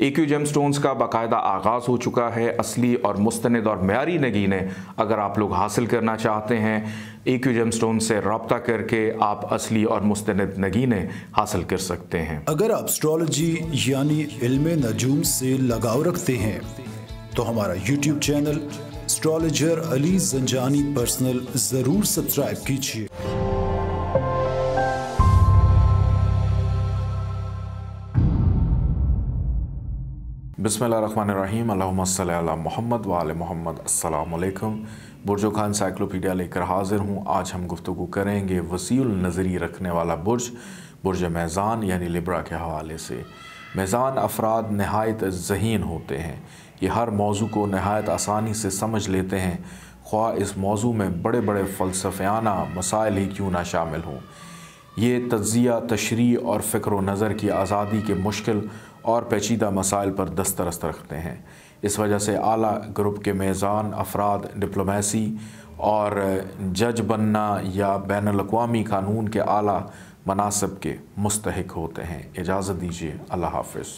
ए Q GeM stones का बाकायदा आगाज़ हो चुका है, असली और मुस्तनद और मैारी नगीने अगर आप लोग हासिल करना चाहते हैं ए क्यू जेम स्टोन से रबता करके आप असली और मुस्तनद नगीने हासिल कर सकते हैं। अगर आप एस्ट्रोलॉजी यानी इल्म नजूम से लगाव रखते हैं तो हमारा YouTube channel astrologer Ali Zanjani personal ज़रूर सब्सक्राइब कीजिए। बसमीम मोहम्मद वाल मोहम्मद। अस्सलाम बुरजो खान साइक्लोपीडिया लेकर हाजिर हूँ। आज हम गुफ्तु करेंगे वसील नज़री रखने वाला बुरज बुरज मैज़ान, यानी लिब्रा के हवाले से। मैज़ान अफराद नहायत जहीन होते हैं। ये हर मौजू को नहायत आसानी से समझ लेते हैं। ख्वा इस मौजू में बड़े बड़े फ़लसफ़ाना मसाइल ही क्यों ना शामिल हों? ये तजिया तशरी और फ़िक्र नज़र की आज़ादी के मुश्किल और पेचीदा मसाइल पर दस्तरस्त रखते हैं। इस वजह से आला ग्रुप के मेज़ान, अफराद, डिप्लोमेसी और जज बनना या बैन अवी कानून के आला मनासब के मुस्तक होते हैं। इजाज़त दीजिए। अल्लाह हाफिज़।